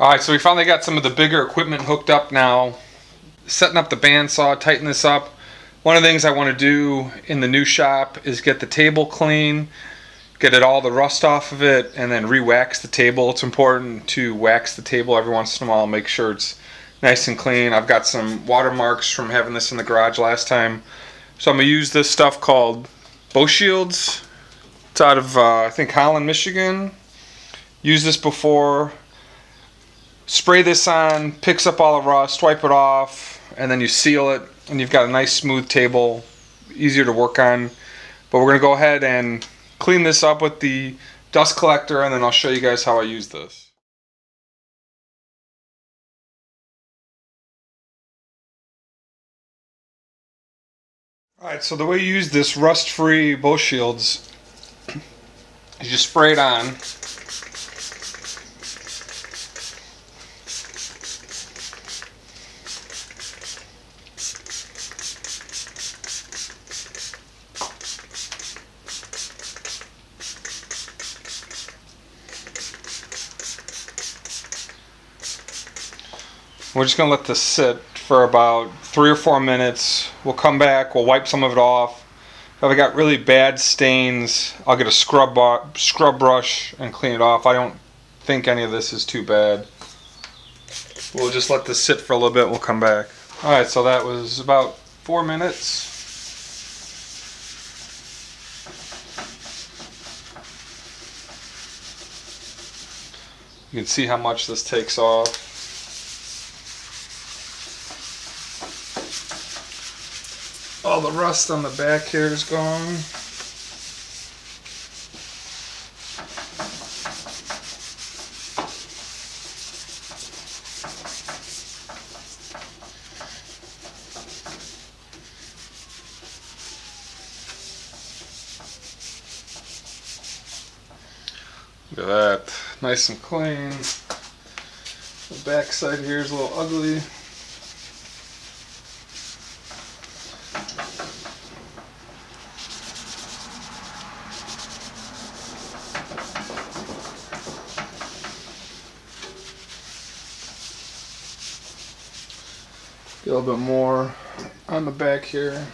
All right, so we finally got some of the bigger equipment hooked up now. Setting up the bandsaw, tighten this up. One of the things I want to do in the new shop is get the table clean, get it all the rust off of it, and then re-wax the table. It's important to wax the table every once in a while, make sure it's nice and clean. I've got some watermarks from having this in the garage last time. So I'm gonna use this stuff called Boeshields. It's out of, uh, I think, Holland, Michigan. Used this before spray this on, picks up all the rust, wipe it off, and then you seal it, and you've got a nice smooth table, easier to work on. But we're gonna go ahead and clean this up with the dust collector, and then I'll show you guys how I use this. Alright, so the way you use this rust-free Boeshields is you spray it on We're just gonna let this sit for about three or four minutes. We'll come back, we'll wipe some of it off. If I got really bad stains, I'll get a scrub, scrub brush and clean it off. I don't think any of this is too bad. We'll just let this sit for a little bit, we'll come back. Alright, so that was about four minutes. You can see how much this takes off. All the rust on the back here is gone. Look at that, nice and clean. The back side here is a little ugly. Little bit more on the back here.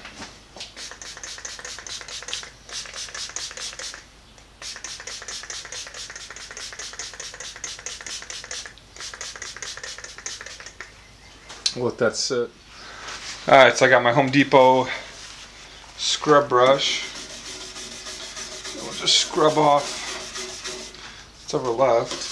let that sit. Alright, so I got my Home Depot scrub brush. we'll just scrub off whatever left.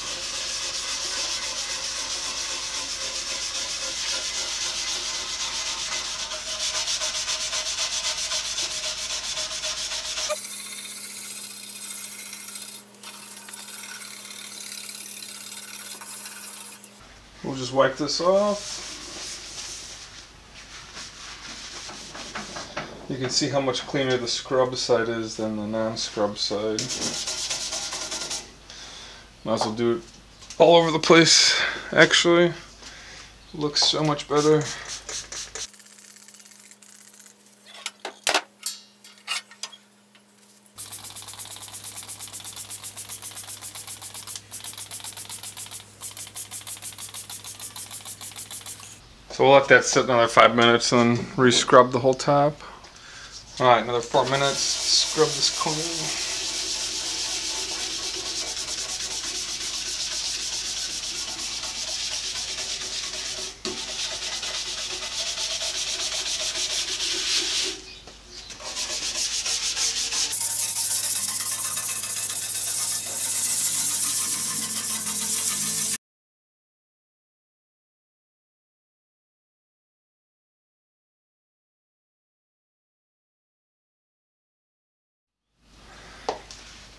Just wipe this off. You can see how much cleaner the scrub side is than the non-scrub side. Might as well do it all over the place, actually. Looks so much better. So we'll let that sit another five minutes and then re-scrub the whole top. Alright, another four minutes. Scrub this clean.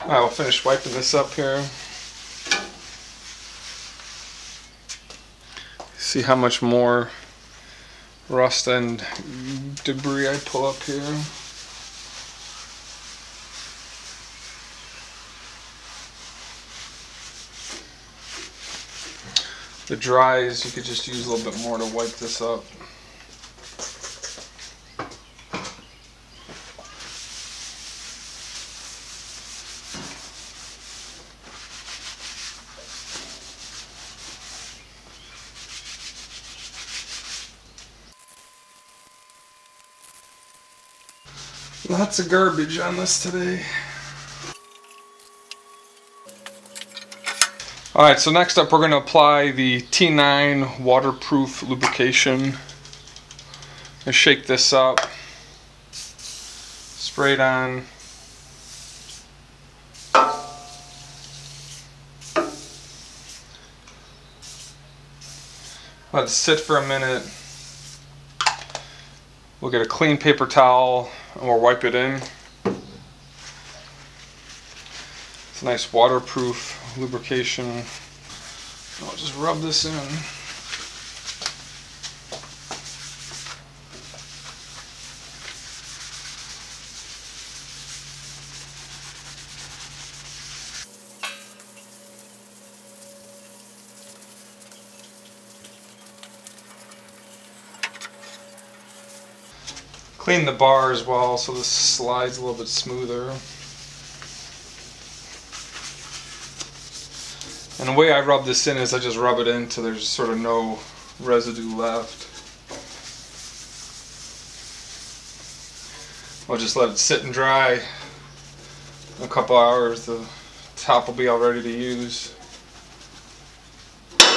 I will finish wiping this up here. See how much more rust and debris I pull up here. The dries, you could just use a little bit more to wipe this up. Lots of garbage on this today. Alright, so next up we're going to apply the T9 waterproof lubrication. And shake this up. Spray it on. Let it sit for a minute. We'll get a clean paper towel we'll wipe it in. It's a nice waterproof lubrication. I'll just rub this in. Clean the bar as well so this slides a little bit smoother. And the way I rub this in is I just rub it in until there's sort of no residue left. I'll just let it sit and dry. In a couple hours the top will be all ready to use. So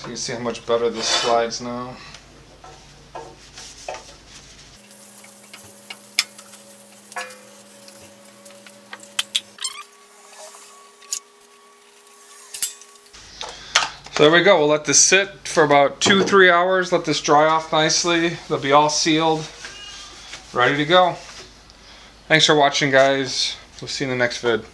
you can see how much better this slides now. So there we go. We'll let this sit for about two, three hours. Let this dry off nicely. They'll be all sealed, ready to go. Thanks for watching, guys. We'll see you in the next vid.